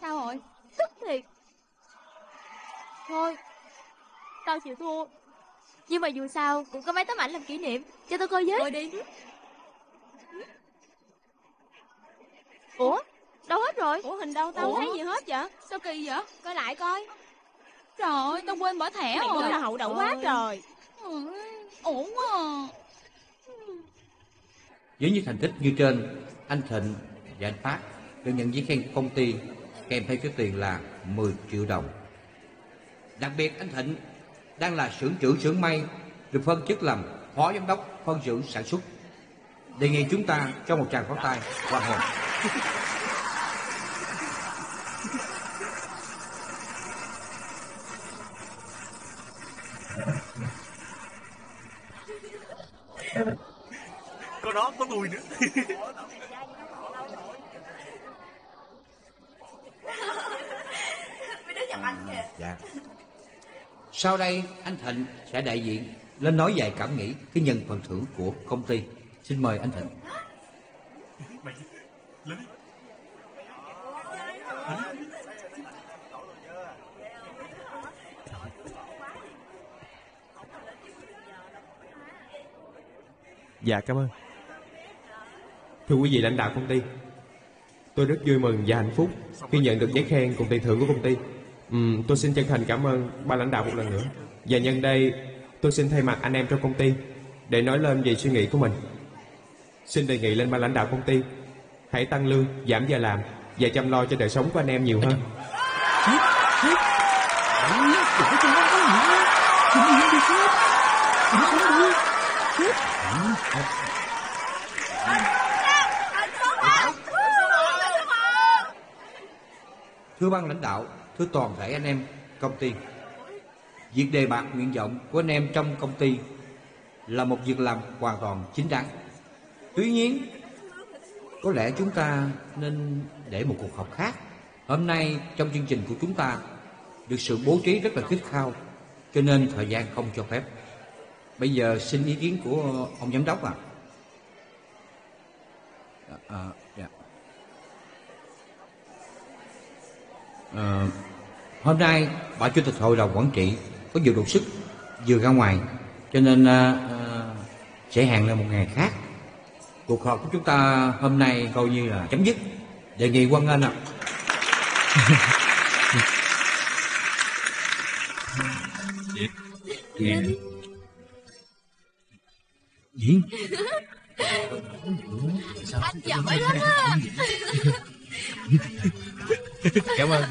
Sao rồi? Tức thiệt. Thôi, tao chịu thua. Nhưng mà dù sao cũng có mấy tấm ảnh làm kỷ niệm cho tao coi với. Coi đi. Ủa? Đâu hết rồi? Ủa hình đâu tao Ủa? không thấy gì hết vậy? Sao kỳ vậy? Coi lại coi. Trời ơi, tao quên bỏ thẻ Mày rồi. đúng là hậu đậu quá trời. Ổn quá à. Với những thành tích như trên, anh Thịnh và anh Phát được nhận giấy khen của công ty kèm theo số tiền là 10 triệu đồng. Đặc biệt anh Thịnh đang là xưởng trưởng xưởng may được phân chức làm phó giám đốc phân xưởng sản xuất. Đề nghị chúng ta cho một tràng pháo tay qua hô. Có đó, có tôi nữa. Dạ. Sau đây anh Thịnh sẽ đại diện lên nói về cảm nghĩ khi nhận phần thưởng của công ty. Xin mời anh Thịnh. Mày, lên đi. Dạ cảm ơn. Thưa quý vị lãnh đạo công ty, tôi rất vui mừng và hạnh phúc khi nhận được giấy khen cùng tiền thưởng của công ty. Ừm, tôi xin chân thành cảm ơn ba lãnh đạo một lần nữa. Và nhân đây, tôi xin thay mặt anh em trong công ty để nói lên về suy nghĩ của mình. Xin đề nghị lên ban lãnh đạo công ty hãy tăng lương, giảm giờ làm và chăm lo cho đời sống của anh em nhiều hơn. Thưa ban lãnh đạo, thưa toàn thể anh em công ty. Việc đề bạt nguyện vọng của anh em trong công ty là một việc làm hoàn toàn chính đáng. Tuy nhiên, có lẽ chúng ta nên để một cuộc họp khác. Hôm nay trong chương trình của chúng ta được sự bố trí rất là khích khao, cho nên thời gian không cho phép. Bây giờ xin ý kiến của ông giám đốc ạ À, à, yeah. Ờ, hôm nay bà chủ tịch hội đồng quản trị có nhiều đột sức vừa ra ngoài cho nên à, à, sẽ hẹn lên một ngày khác cuộc họp của chúng ta hôm nay coi như là chấm dứt đề nghị quan nghênh ạ. Diễn Anh giỏi lắm á. Cảm ơn.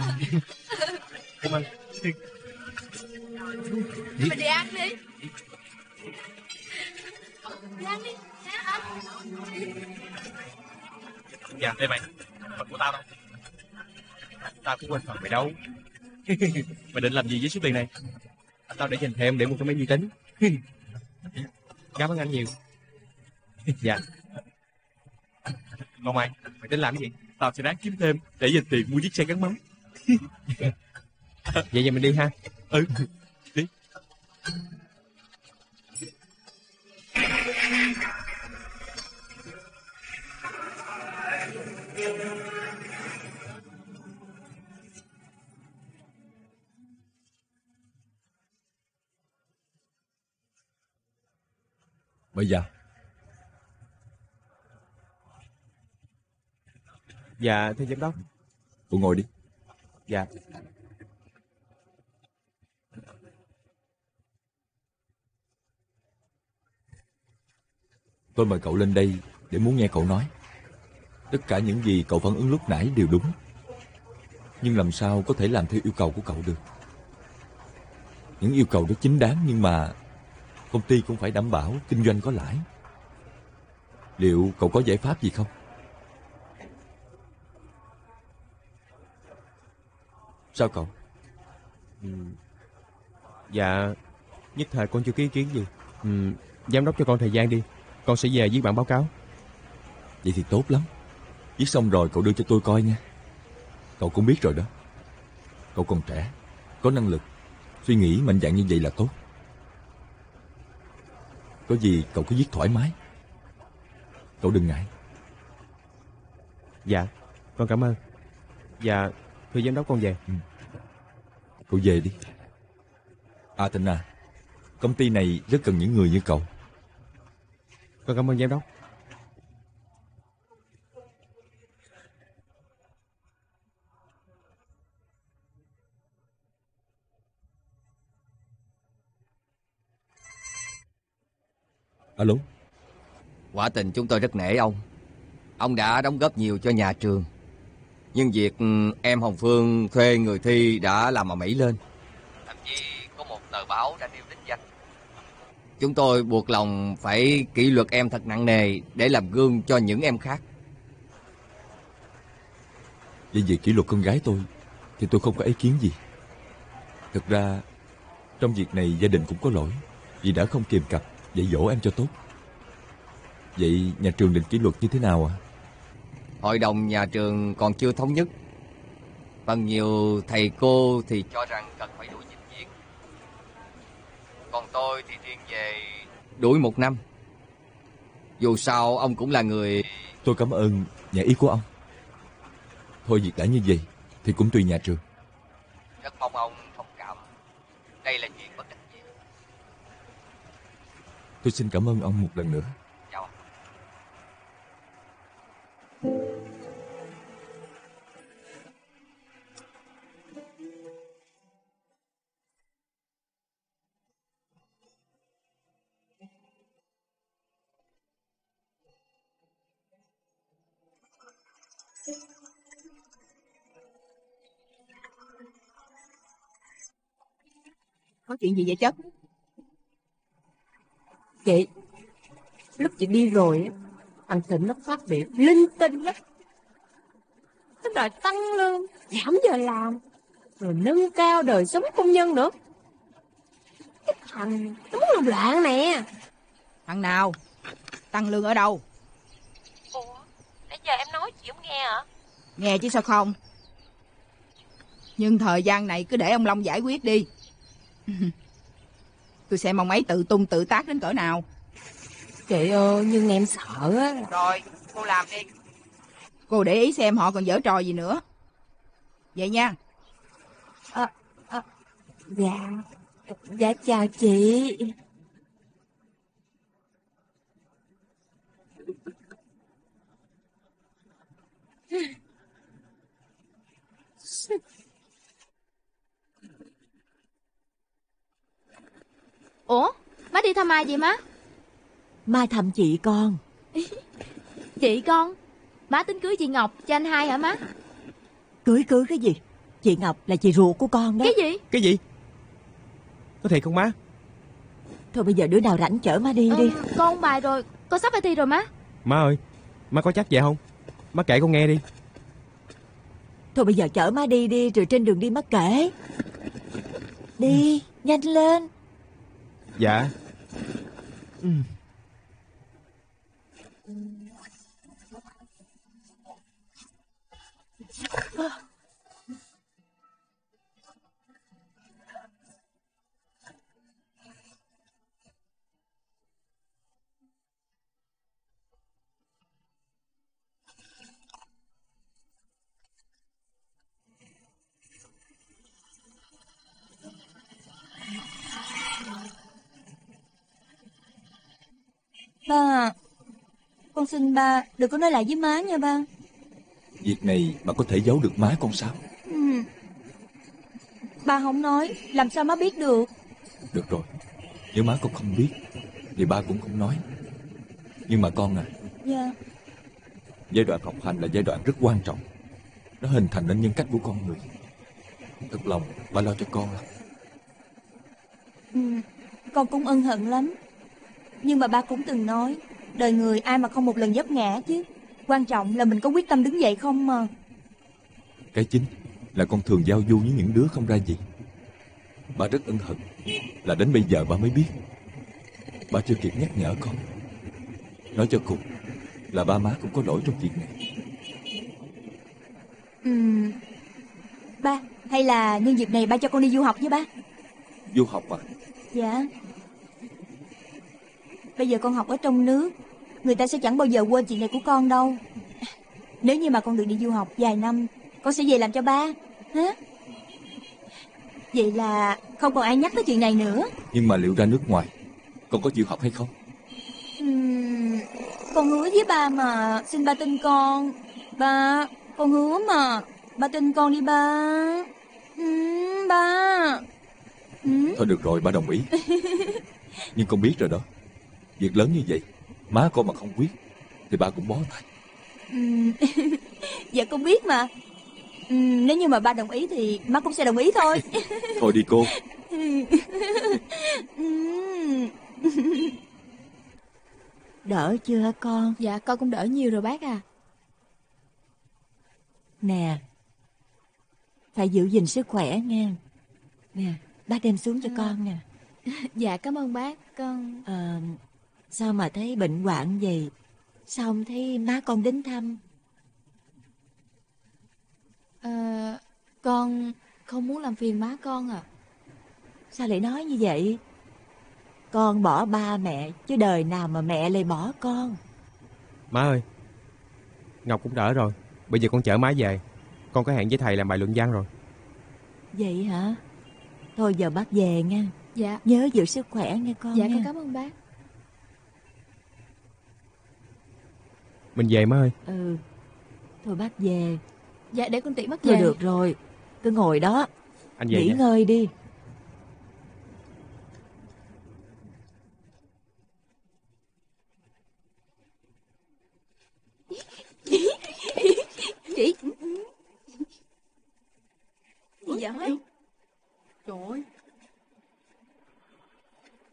Cảm ơn. Mình đi ăn đi. Đi ăn đi. Dạ, đây mày. Phần của tao đâu? Tao cũng quên phần mày đâu. mày định làm gì với số tiền này? Tao để dành thêm để mua cái máy vi tính. Cảm ơn anh nhiều. Dạ. Ngon mày, mày tính làm cái gì? Tao sẽ ráng kiếm thêm để dành tiền mua chiếc xe gắn máy. Vậy giờ mình đi ha. Ừ, đi. Bây giờ Dạ thưa giám đốc. Cô ngồi đi Dạ. Tôi mời cậu lên đây để muốn nghe cậu nói Tất cả những gì cậu phản ứng lúc nãy đều đúng Nhưng làm sao có thể làm theo yêu cầu của cậu được Những yêu cầu rất chính đáng nhưng mà Công ty cũng phải đảm bảo kinh doanh có lãi Liệu cậu có giải pháp gì không? Sao cậu? Dạ, nhất thời con chưa có ý kiến gì. Ừ, giám đốc cho con thời gian đi. Con sẽ về viết bản báo cáo. Vậy thì tốt lắm Viết xong rồi cậu đưa cho tôi coi nha Cậu cũng biết rồi đó Cậu còn trẻ Có năng lực Suy nghĩ mạnh dạn như vậy là tốt Có gì cậu cứ viết thoải mái Cậu đừng ngại Dạ, con cảm ơn. Dạ, Thưa giám đốc con về Cậu về đi. Athena, công ty này rất cần những người như cậu. Con cảm ơn giám đốc Alo, Quả tình chúng tôi rất nể ông. Ông đã đóng góp nhiều cho nhà trường. Nhưng việc ừ, em Hồng Phương thuê người thi đã làm ở Mỹ lên. Thậm chí có một tờ báo đã nêu đích danh. Chúng tôi buộc lòng phải kỷ luật em thật nặng nề để làm gương cho những em khác. về việc kỷ luật con gái tôi thì tôi không có ý kiến gì. Thực ra, trong việc này gia đình cũng có lỗi vì đã không kiềm cặp dạy dỗ em cho tốt. Vậy nhà trường định kỷ luật như thế nào ạ? Hội đồng nhà trường còn chưa thống nhất. Phần nhiều thầy cô thì cho rằng cần phải đuổi dịch viên. Còn tôi thì thiên về đuổi một năm. Dù sao ông cũng là người Tôi cảm ơn nhà ý của ông. Thôi việc đã như vậy thì cũng tùy nhà trường. rất mong ông thông cảm. Đây là chuyện bất đắc dĩ. Tôi xin cảm ơn ông một lần nữa. Chào ông. Có chuyện gì vậy chất? Chị, lúc chị đi rồi, á, thằng Thịnh nó phát biểu linh tinh lắm. Nó đòi tăng lương, giảm giờ làm, rồi nâng cao đời sống công nhân nữa. Cái thằng, nó muốn làm loạn nè. Thằng nào? Tăng lương ở đâu? Ủa, nãy giờ em nói chị không nghe hả? Nghe chứ sao không? Nhưng thời gian này cứ để ông Long giải quyết đi. Tôi xem ông ấy tự tung tự tác đến cỡ nào. Chị ơi, nhưng em sợ á. Rồi, cô làm đi. Cô để ý xem họ còn dở trò gì nữa. Vậy nha. Dạ, dạ chào chị. Ủa, má đi thăm ai vậy má? Mai thăm chị con Chị con. Má tính cưới chị Ngọc cho anh hai hả má? Cưới cưới cái gì Chị Ngọc là chị ruột của con đó Cái gì? Cái gì Có thiệt không má Thôi bây giờ đứa nào rảnh chở má đi đi Ừ, con bài rồi, con sắp phải thi rồi má. Má ơi Má có chắc vậy không Má kể con nghe đi Thôi bây giờ chở má đi đi Rồi trên đường đi má kể Đi nhanh lên Dạ ừ. Ba à, con xin ba đừng có nói lại với má nha ba. Việc này bà có thể giấu được má con sao? Ừ. Ba không nói, làm sao má biết được? Được rồi, nếu má con không biết thì ba cũng không nói. Nhưng mà con à, Dạ. giai đoạn học hành là giai đoạn rất quan trọng. Nó hình thành nên nhân cách của con người. Thật lòng, ba lo cho con lắm. Ừ. Con cũng ân hận lắm. Nhưng mà ba cũng từng nói, đời người ai mà không một lần vấp ngã chứ. Quan trọng là mình có quyết tâm đứng dậy không mà. Cái chính là con thường giao du với những đứa không ra gì. Ba rất ân hận là đến bây giờ ba mới biết. Ba chưa kịp nhắc nhở con. Nói cho cùng là ba má cũng có lỗi trong việc này. Ừ. Ba, hay là nhân dịp này ba cho con đi du học với ba? Du học à, Dạ. Bây giờ con học ở trong nước, người ta sẽ chẳng bao giờ quên chuyện này của con đâu. Nếu như mà con được đi du học vài năm, con sẽ về làm cho ba. Hả? Vậy là không còn ai nhắc tới chuyện này nữa. Nhưng mà liệu ra nước ngoài Con có chịu học hay không Ừm, con hứa với ba mà, xin ba tin con. Ba, con hứa mà, ba tin con đi ba. Ừm, ba. Ừm. Thôi được rồi ba đồng ý Nhưng con biết rồi đó Việc lớn như vậy Má con mà không quyết Thì ba cũng bó tay dạ con biết mà. Ừm, nếu như mà ba đồng ý thì má cũng sẽ đồng ý thôi. Thôi đi cô. Đỡ chưa con? Dạ con cũng đỡ nhiều rồi bác à. Nè, phải giữ gìn sức khỏe nha. Nè, bác đem xuống cho À. con nè. Dạ cảm ơn bác. Con Ờ, sao mà thấy bệnh hoạn vậy? Sao không thấy má con đến thăm? ờ, con không muốn làm phiền má con à. Sao lại nói như vậy? Con bỏ ba mẹ, chứ đời nào mà mẹ lại bỏ con. Má ơi Ngọc cũng đỡ rồi Bây giờ con chở má về Con có hẹn với thầy làm bài luận văn rồi Vậy hả? Thôi giờ bác về nha. Dạ. Nhớ giữ sức khỏe nha con Dạ nha. con cảm ơn bác. Mình về má ơi Ừ. Thôi bác về. Dạ để con tiễn bác Thôi về. được rồi. Cứ ngồi đó. Anh về Nghỉ nha ngơi đi. Chị Gì vậy? Trời ơi.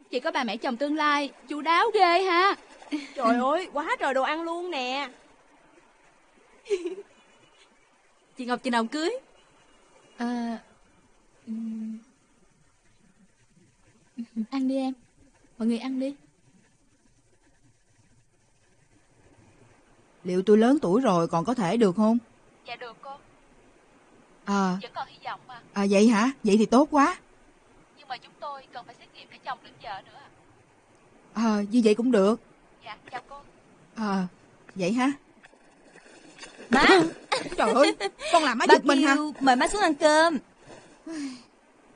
Chị có bà mẹ chồng tương lai chu đáo ghê ha. Trời ơi, quá trời đồ ăn luôn nè. Chị Ngọc chị nào cưới? À, ừm. ăn đi em. Mọi người ăn đi. Liệu tôi lớn tuổi rồi còn có thể được không? Dạ được cô. À, Vẫn còn hy vọng mà. à vậy hả? Vậy thì tốt quá. Nhưng mà chúng tôi cần phải xét nghiệm để chồng lẫn vợ nữa. À, như vậy cũng được. Dạ chào cô. À, vậy hả? Má, Trời ơi, con làm má giật mình hả? mời má xuống ăn cơm.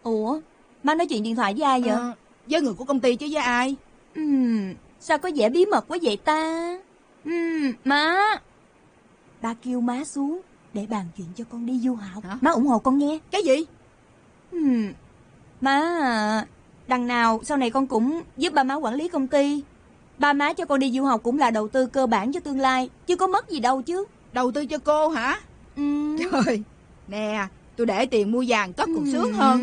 Ủa, má nói chuyện điện thoại với ai vậy? Ờ, với người của công ty chứ với ai? Ừm, sao có vẻ bí mật quá vậy ta? Ừm, má. Ba kêu má xuống để bàn chuyện cho con đi du học. Hả? Má ủng hộ con nghe. Cái gì? Ừm, má à, đằng nào sau này con cũng giúp ba má quản lý công ty. Ba má cho con đi du học cũng là đầu tư cơ bản cho tương lai, chứ có mất gì đâu chứ. Đầu tư cho cô hả? Ừm. Trời, nè, tôi để tiền mua vàng cất còn sướng hơn.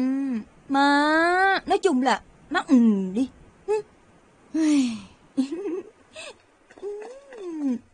Má, nói chung là má ừm đi.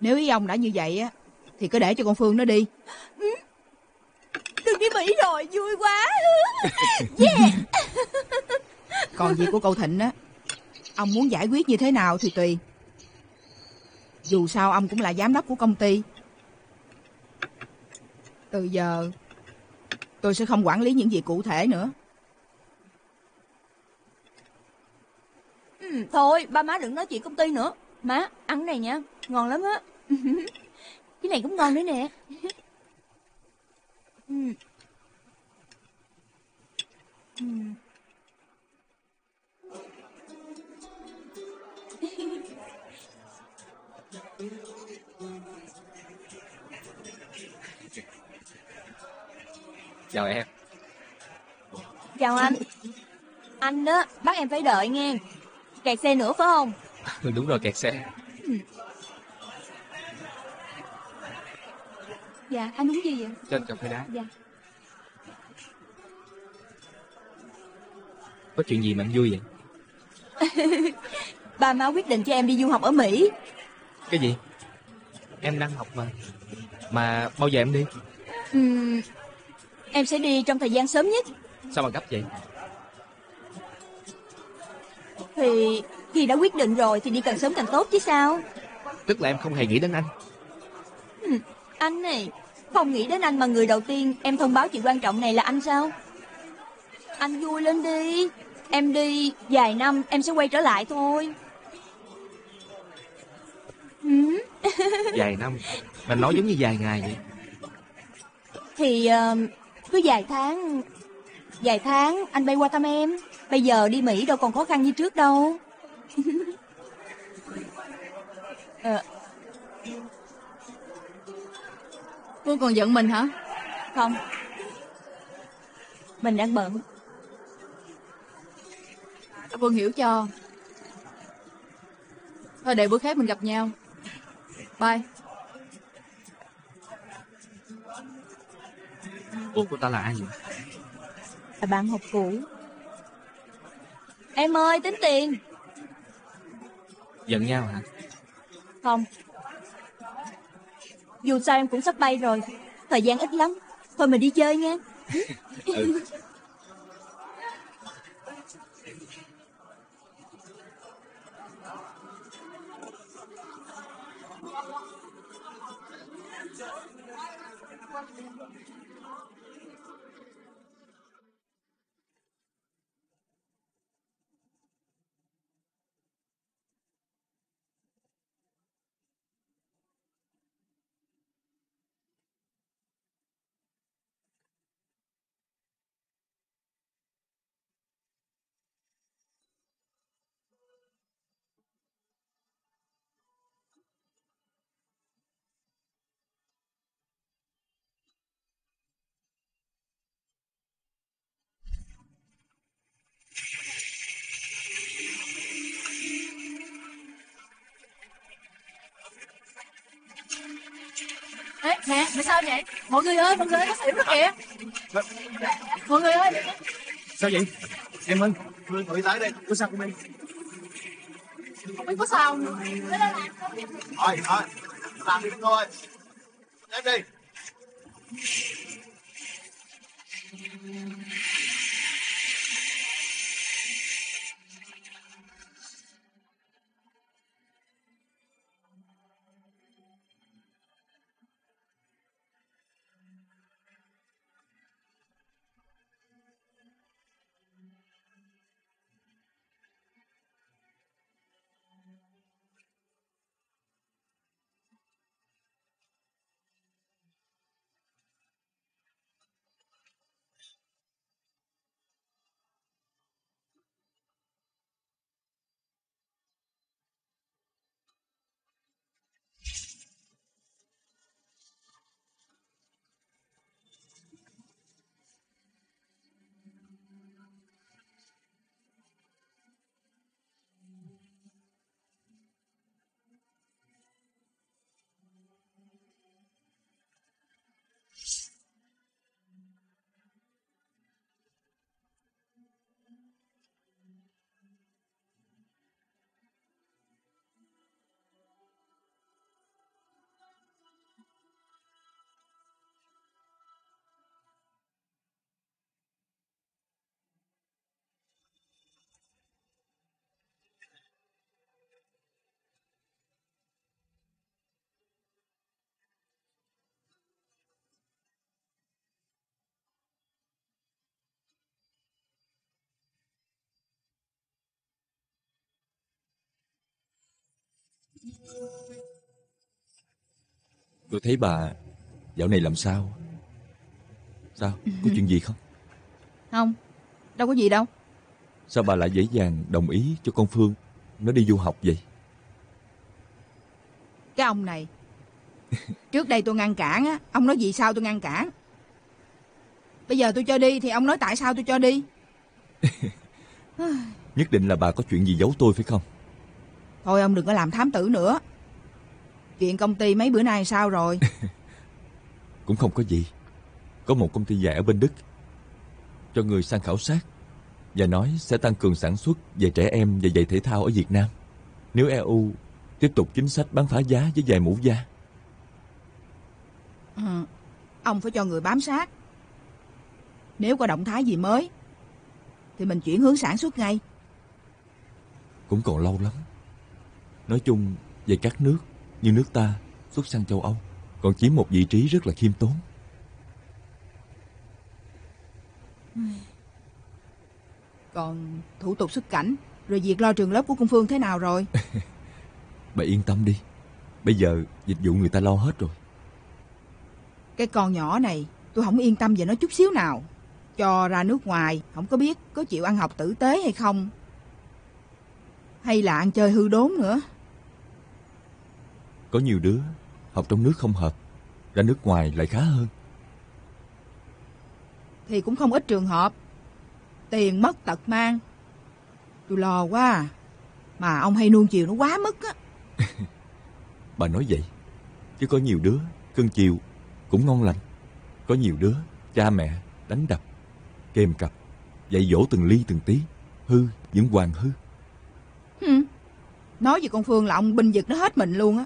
Nếu ý ông đã như vậy á, thì cứ để cho con Phương nó đi. Đừng đi Mỹ rồi, vui quá. Còn việc của cậu Thịnh á, ông muốn giải quyết như thế nào thì tùy. Dù sao ông cũng là giám đốc của công ty. Từ giờ, tôi sẽ không quản lý những việc cụ thể nữa. Ừm, thôi, ba má đừng nói chuyện công ty nữa. Má, ăn cái này nha, ngon lắm á. cái này cũng ngon nữa nè. Ừm. Ừm. Chào em Chào anh. Anh đó, bắt em phải đợi nghe. Kẹt xe nữa phải không? Đúng rồi kẹt xe Dạ, anh uống gì vậy? Cho anh cà phê đá Dạ. Có chuyện gì mà anh vui vậy Ba má quyết định cho em đi du học ở Mỹ. Cái gì Em đang học mà Mà bao giờ em đi Ừm, em sẽ đi trong thời gian sớm nhất. Sao mà gấp vậy Thì khi đã quyết định rồi thì đi càng sớm càng tốt chứ sao? Tức là em không hề nghĩ đến anh Ừm, anh này, không nghĩ đến anh mà người đầu tiên em thông báo chuyện quan trọng này là anh sao? Anh vui lên đi. Em đi vài năm em sẽ quay trở lại thôi. Ừm, Vài năm Mà nói giống như vài ngày vậy Thì ờ, cứ vài tháng Vài tháng anh bay qua thăm em Bây giờ đi Mỹ đâu còn khó khăn như trước đâu Ờ, Phương còn giận mình hả? Không Mình đang bận Phương hiểu cho. Thôi để bữa khác mình gặp nhau. Bye. Cô ta là ai vậy Là bạn học cũ Em ơi tính tiền Giận nhau hả? Không. Dù sao em cũng sắp bay rồi. Thời gian ít lắm. Thôi mình đi chơi nha. Ừ Mày sao vậy? Mọi người ơi, mọi người ơi, có xỉu rồi kìa. Mọi người ơi, Sao vậy Em ơi Người ngồi tới đây Có sao không em không biết có sao không? Thôi, thôi, làm đi thôi. Em đi. Tôi thấy bà dạo này làm sao? Sao? Có chuyện gì không? Không, đâu có gì đâu. Sao bà lại dễ dàng đồng ý cho con Phương nó đi du học vậy? Cái ông này. Trước đây tôi ngăn cản á, ông nói gì sao tôi ngăn cản. Bây giờ tôi cho đi thì ông nói tại sao tôi cho đi. Nhất định là bà có chuyện gì giấu tôi phải không? Thôi ông đừng có làm thám tử nữa. Chuyện công ty mấy bữa nay sao rồi? Cũng không có gì. Có một công ty dài ở bên Đức cho người sang khảo sát và nói sẽ tăng cường sản xuất về trẻ em và giày thể thao ở Việt Nam. Nếu EU tiếp tục chính sách bán phá giá với giày mũ da. Ừ, ông phải cho người bám sát. Nếu có động thái gì mới thì mình chuyển hướng sản xuất ngay. Cũng còn lâu lắm. Nói chung về các nước như nước ta xuất sang châu Âu còn chiếm một vị trí rất là khiêm tốn. Còn thủ tục xuất cảnh rồi việc lo trường lớp của con Phương thế nào rồi? Bà yên tâm đi. Bây giờ dịch vụ người ta lo hết rồi. Cái con nhỏ này tôi không yên tâm về nó chút xíu nào. Cho ra nước ngoài không có biết có chịu ăn học tử tế hay không. Hay là ăn chơi hư đốn nữa. Có nhiều đứa học trong nước không hợp, ra nước ngoài lại khá hơn. Thì cũng không ít trường hợp. Tiền mất tật mang. Tôi lo quá à. Mà ông hay nuông chiều nó quá mức á. Bà nói vậy, chứ có nhiều đứa cưng chiều cũng ngon lành. Có nhiều đứa cha mẹ đánh đập, kèm cặp, dạy dỗ từng ly từng tí, hư vẫn hoàng hư. Nói về con Phương là ông binh vực nó hết mình luôn á.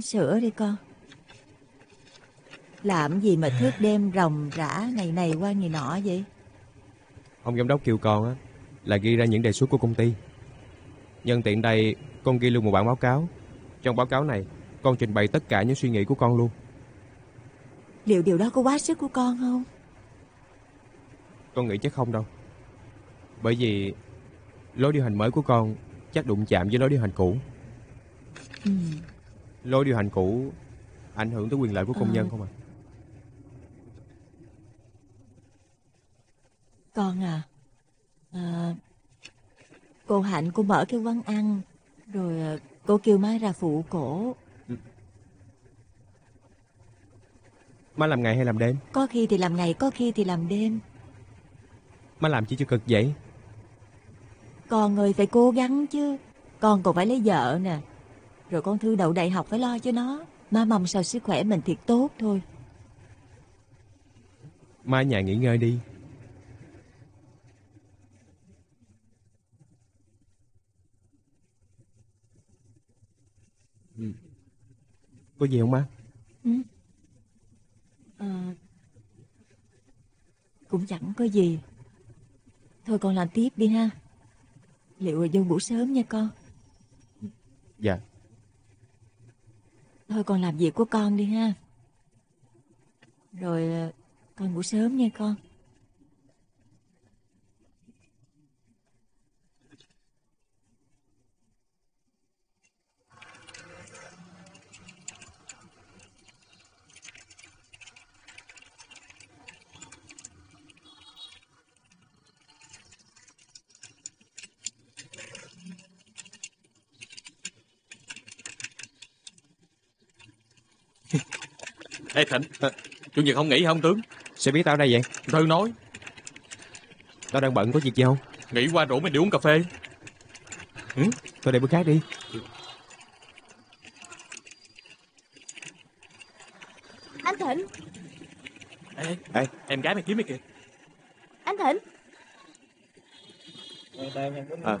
Sữa đi con. Làm gì mà thức đêm ròng rã Ngày này qua ngày nọ vậy Ông giám đốc kêu con á là ghi ra những đề xuất của công ty. Nhân tiện đây, con ghi luôn một bản báo cáo. Trong báo cáo này, con trình bày tất cả những suy nghĩ của con luôn. Liệu điều đó có quá sức của con không Con nghĩ chắc không đâu. Bởi vì lối điều hành mới của con chắc đụng chạm với lối điều hành cũ. ừ. Lối điều hành cũ ảnh hưởng tới quyền lợi của công Ờ. nhân không à? Con à, à Cô Hạnh cô mở cái quán ăn Rồi à, cô kêu má ra phụ cổ. Má làm ngày hay làm đêm? Có khi thì làm ngày Có khi thì làm đêm. Má làm chi cho cực vậy? Con ơi phải cố gắng chứ. Con còn phải lấy vợ nè. Rồi con Thư đậu đại học phải lo cho nó. Má mong sao sức khỏe mình thiệt tốt thôi. Má nhà nghỉ ngơi đi. Có gì không má? ừ. à, Cũng chẳng có gì Thôi con làm tiếp đi ha Liệu vô ngủ sớm nha con Dạ. Thôi con làm việc của con đi ha Rồi à, con ngủ sớm nha con Ê Thịnh, chủ nhật không nghỉ hả ông tướng? Sẽ biết tao đây vậy? Thư nói, Tao đang bận có việc gì không? nghỉ qua rủ mình đi uống cà phê. Ừ? Thôi để bữa khác đi. Anh Thịnh, Ê, Ê. em gái mày kiếm mày kìa. anh Thịnh. À.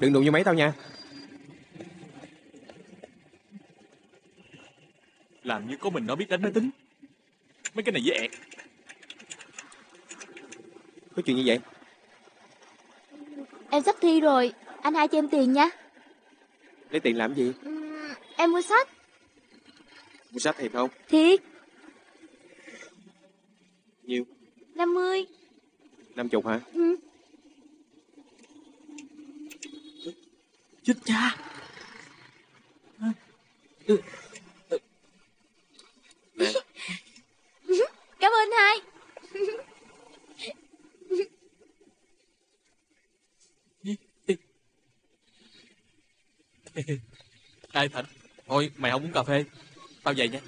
Đừng đụng vô máy tao nha. Làm như có mình nó biết đánh máy tính. Mấy cái này dễ ẹt. Có chuyện như vậy? Em sắp thi rồi, anh hai cho em tiền nha. Lấy tiền làm gì? Ừm, em mua sách. Mua sách thiệt không? Thiệt, Nhiêu? 50. Năm chục hả? Ừ. Chết cha Cảm ơn hai. Ê Thịnh Thôi mày không uống cà phê. Tao về nha.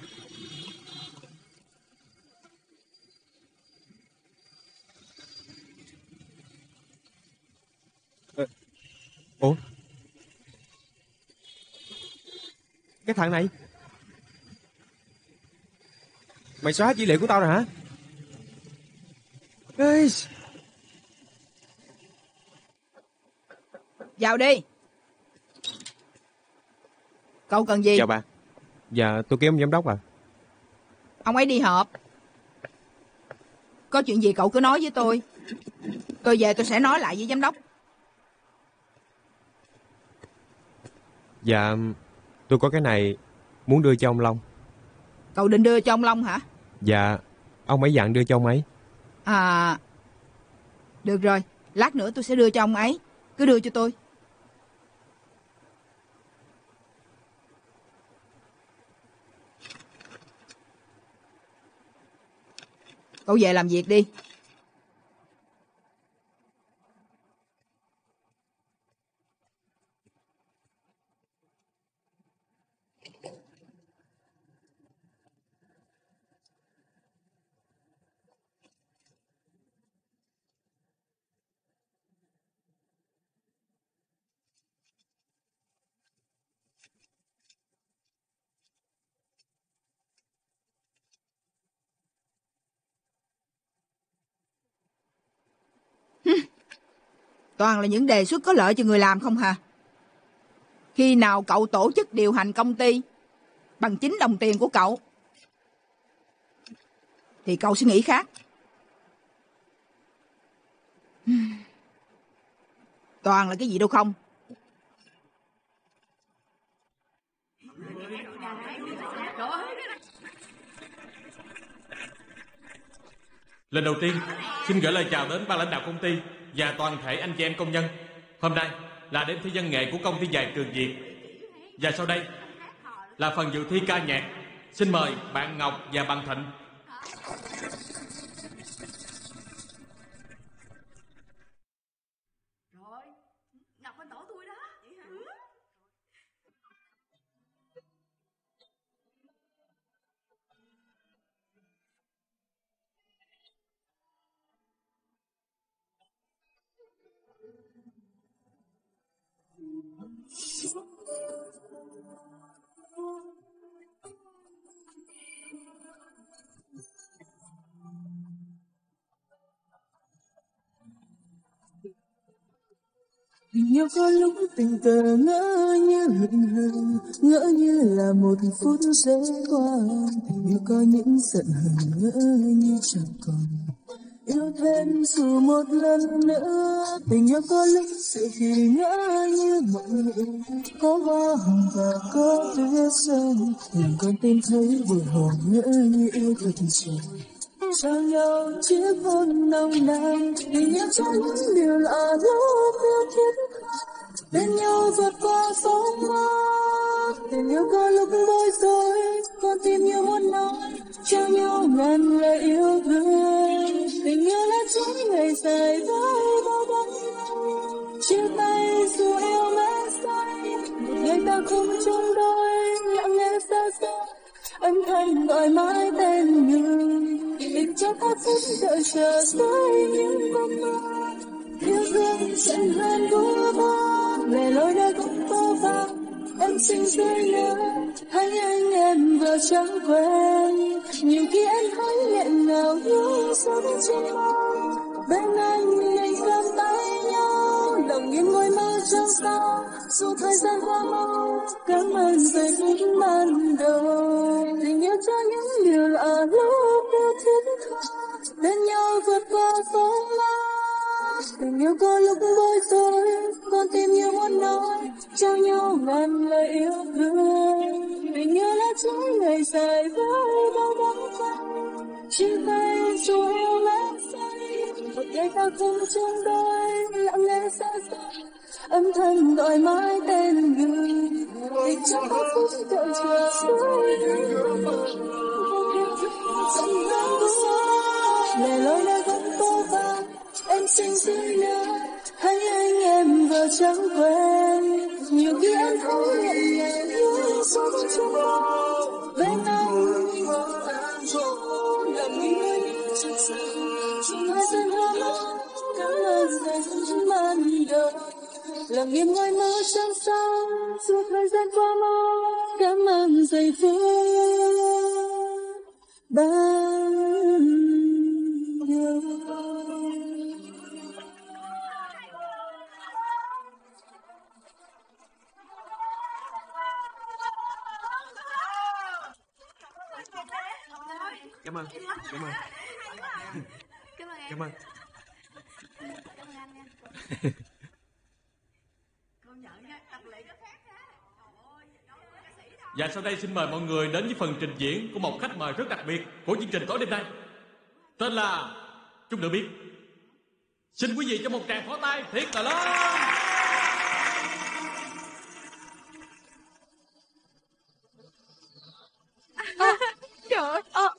Ủa? Cái thằng này? Mày xóa dữ liệu của tao rồi hả? Ê, Vào đi. Cậu cần gì? Chào bà Dạ tôi kiếm ông giám đốc à Ông ấy đi họp. Có chuyện gì cậu cứ nói với tôi. Tôi về tôi sẽ nói lại với giám đốc. Dạ tôi có cái này Muốn đưa cho ông Long Cậu định đưa cho ông Long hả? Dạ Ông ấy dặn đưa cho ông ấy À, được rồi. Lát nữa tôi sẽ đưa cho ông ấy. Cứ đưa cho tôi. Cậu về làm việc đi. Toàn là những đề xuất có lợi cho người làm không hả? Khi nào cậu tổ chức điều hành công ty bằng chính đồng tiền của cậu, thì cậu sẽ nghĩ khác. Toàn là cái gì đâu không? Lần đầu tiên, Xin gửi lời chào đến ban lãnh đạo công ty và toàn thể anh chị em công nhân. Hôm nay là đêm thi văn nghệ của công ty dài trường Việt. Và sau đây Là phần dự thi ca nhạc. Xin mời bạn Ngọc và bạn Thịnh. Tình yêu có lúc tình cờ ngỡ như lượn hờn Ngỡ như là một phút sẽ qua. Tình yêu có những giận hờn ngỡ như chẳng còn. Yêu thêm dù một lần nữa, Tình yêu có lúc sự khi ngỡ như mộng mị Có hoa hồng và có tuyết sơn Làm con tim thấy buồn hồn ngỡ như yêu thật sự. Cho nhau chiếc hôn nồng nàn, tình yêu chẳng điều là lúc yêu thiết bên nhau vượt qua sóng gió tình yêu có lúc bối rối, con tim như muốn nói trao nhau ngàn lời gọi mãi tên người. Tình cho ta phút đợi chờ với những mong mơ yêu thương sẽ hơn vô vơ về lối đã cũng vô vàng em xin rơi nhớ hay anh em vừa chẳng quen. Nhiều khi anh thấy nghẹn ngào như sống trên mơ bên anh mình cầm tay nhau. Lòng yên ngôi mơ trăng sao dù thời gian qua mau, cảm ơn về những ban đầu. Tình yêu cho những điều ở lúc yêu thiết tha, bên nhau vượt qua gió lao tình yêu có lúc bối rối, con tim như muốn nói, trao nhau ngàn lời yêu thương. Tình yêu là chuỗi ngày dài với bao đắng cay chia tay dù yêu lắm say, một ngày ta cùng chung đôi, lặng lẽ xa xôi âm thầm gọi mãi tên người. Để trong phút phút đợi chờ suối lẻ loi nơi vẫn phố vàng em xinh dưới nữa hay anh em vợ chẳng quen ban đầu Cảm ơn Cảm ơn. Cảm ơn em. Cảm ơn. Cảm ơn anh nha. Công nhận nha, tập luyện nó khác ra. Và sau đây xin mời mọi người đến với phần trình diễn của một khách mời rất đặc biệt của chương trình tối đêm nay. Tên là Chúng được biết. Xin quý vị cho một tràng pháo tay thiệt là lớn. Trời ơi,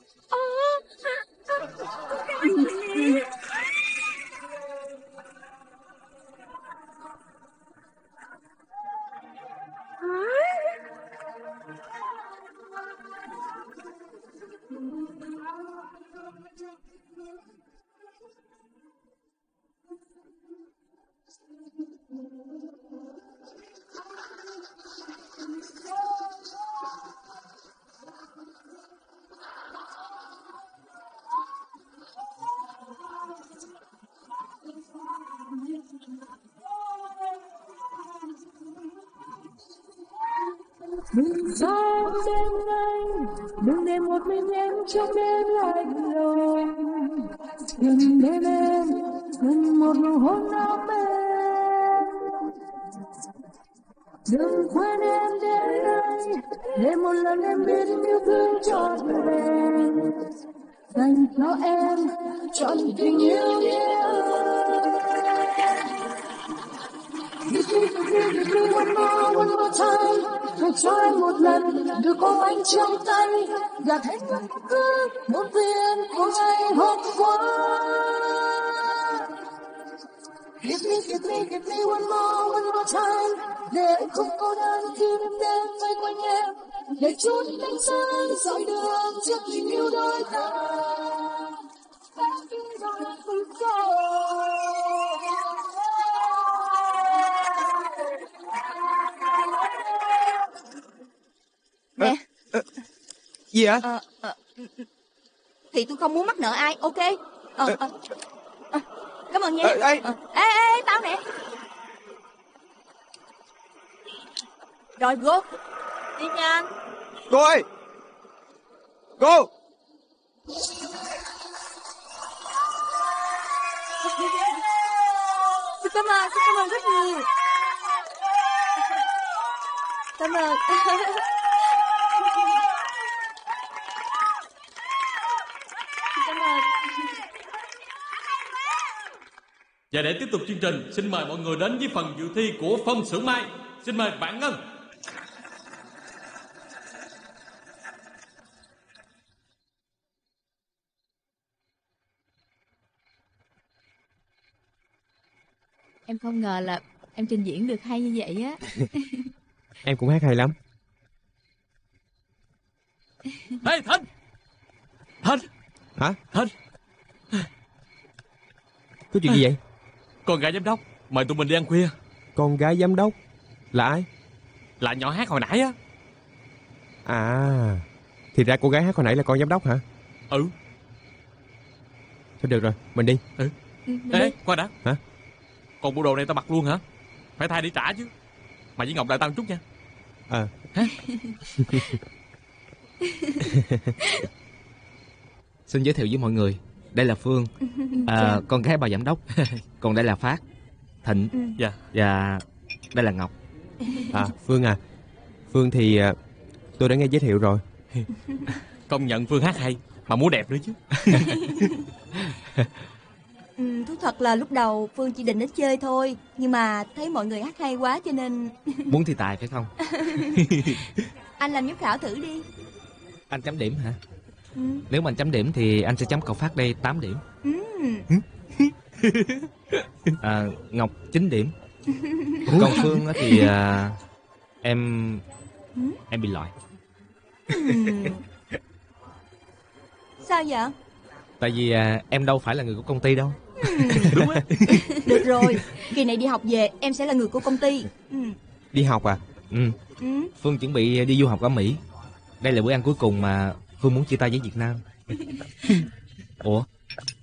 đêm bên anh đừng để một mình em trong đêm lạnh lùng. Đừng để em cần một nụ hôn nóng bên đừng quên em đến đây để một lần em biết yêu thương trọn vẹn dành cho em trọn tình yêu. Nhé Give one more, one more time Hãy cho em một lần được ôm anh trong tay. Gạt hết những cứ muốn phiền của ngày hôm qua Give me, give me, give me one more, one more time. Để anh không cô đơn khi đêm đêm vây quanh em. Để chút ánh sáng soi đường trước tình yêu đôi ta. Thank you, darling, for Nè Gì hả Ờ, ờ, thì tôi không muốn mắc nợ ai, ok? Ờ, ờ, ờ, cảm ơn nha. Ờ, ê. Ờ, ê, ê, tao nè. Rồi, go. Đi nha anh. Cô ơi Cô Xin cảm ơn, xin cảm ơn rất nhiều. Cảm ơn. Xin cảm ơn. Và để tiếp tục chương trình, xin mời mọi người đến với phần dự thi của Phong Sưởng Mai. Xin mời bạn Ngân. Em không ngờ là em trình diễn được hay như vậy á. Em cũng hát hay lắm Ê, Thanh! Thanh! Hả? Thanh! Có chuyện gì vậy Con gái giám đốc, mời tụi mình đi ăn khuya. Con gái giám đốc Là ai Là nhỏ hát hồi nãy á. À Thì ra cô gái hát hồi nãy là con giám đốc hả Ừ. Thôi được rồi Mình đi Ừ. Mình Ê, đi. khoan đã. Hả? Còn bộ đồ này tao mặc luôn hả? Phải thay đi trả chứ. Mà với Ngọc đợi tao một chút nha. Ờ Xin giới thiệu với mọi người, đây là Phương, à, con gái bà giám đốc, còn đây là Phát, Thịnh. Ừ. Dạ. Và đây là Ngọc. À, Phương à. Phương thì à, tôi đã nghe giới thiệu rồi. Công nhận Phương hát hay, mà múa đẹp nữa chứ. Ừ, thú thật là lúc đầu Phương chỉ định đến chơi thôi Nhưng mà thấy mọi người hát hay quá cho nên Muốn thi tài phải không? Anh làm giám khảo thử đi Anh chấm điểm hả? Ừ. Nếu mà anh chấm điểm thì anh sẽ chấm cậu Phát đây 8 điểm. Ừ. À, Ngọc 9 điểm. Còn Phương á thì à, em em bị loại. Ừ. Sao vậy? Tại vì à, em đâu phải là người của công ty đâu. Được rồi Kỳ này đi học về em sẽ là người của công ty ừ. Đi học à? Ừ. Ừ. Phương chuẩn bị đi du học ở Mỹ. Đây là bữa ăn cuối cùng mà Phương muốn chia tay với Việt Nam. Ủa?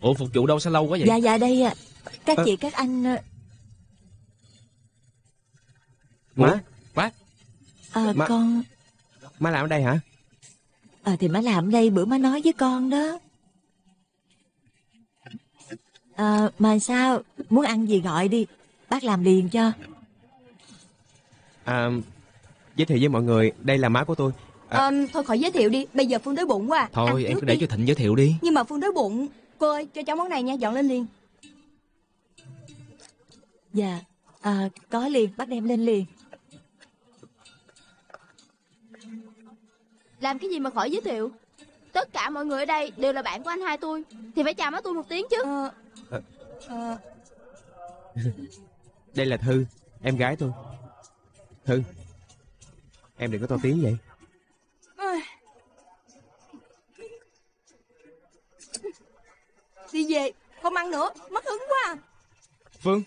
Ủa phục vụ đâu sao lâu quá vậy? Dạ dạ đây ạ. Các Ờ. chị các anh ờ, Má, ờ, Má- con má làm ở đây hả? ờ thì má làm đây bữa má nói với con đó. Ờ mà sao muốn ăn gì gọi đi bác làm liền cho. À, giới thiệu với mọi người, đây là má của tôi. À, Thôi khỏi giới thiệu đi Bây giờ Phương đói bụng quá à. Ăn Thôi em trước cứ để đi. cho Thịnh giới thiệu đi. Nhưng mà Phương đói bụng Cô ơi cho cháu món này nha dọn lên liền Dạ ờ, có liền bác đem lên liền. Làm cái gì mà khỏi giới thiệu Tất cả mọi người ở đây đều là bạn của anh hai tôi Thì phải chào má tôi một tiếng chứ Ờ, đây là Thư, em gái tôi. Thư, em đừng có to tiếng vậy. Đi về, không ăn nữa, mất hứng quá. À. Phương